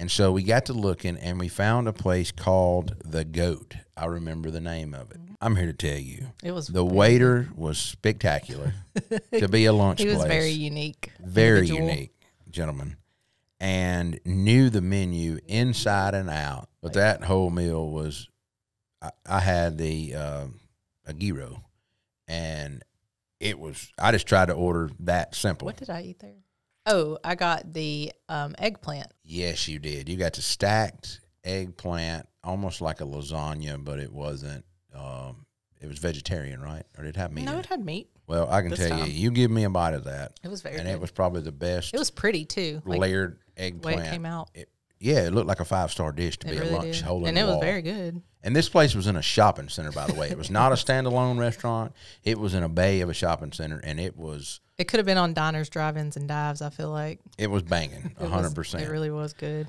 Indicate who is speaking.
Speaker 1: And so we got to looking and we found a place called The Goat. I remember the name of it. I'm here to tell you.
Speaker 2: It was
Speaker 1: The waiter was spectacular to be a lunch
Speaker 2: He was
Speaker 1: place.
Speaker 2: very unique.
Speaker 1: very
Speaker 2: individual.
Speaker 1: unique, gentlemen. and knew the menu inside and out. But that whole meal was, I, I had the uh, a gyro, and it was. I just tried to order that simple.
Speaker 2: What did I eat there? Oh, I got the um, eggplant.
Speaker 1: Yes, you did. You got the stacked eggplant, almost like a lasagna, but it wasn't. Um, it was vegetarian, right? Or did it have meat?
Speaker 2: No, it
Speaker 1: it?
Speaker 2: had meat.
Speaker 1: Well, I can tell
Speaker 2: time.
Speaker 1: you, you give me a bite of that,
Speaker 2: It was very
Speaker 1: and
Speaker 2: good.
Speaker 1: it was probably the best
Speaker 2: It was pretty too. Like
Speaker 1: layered
Speaker 2: way
Speaker 1: eggplant.
Speaker 2: it came out.
Speaker 1: It- yeah, it looked like a five star dish to
Speaker 2: It
Speaker 1: be
Speaker 2: really
Speaker 1: a lunch
Speaker 2: did.
Speaker 1: hole in
Speaker 2: And it was
Speaker 1: wall.
Speaker 2: very good.
Speaker 1: And this place was in a shopping center, by the way. It was not a standalone restaurant. It was in a bay of a shopping center, and it was
Speaker 2: It could have been on diners, drive-ins, and dives. I feel like
Speaker 1: it was banging, hundred percent.
Speaker 2: It really was good.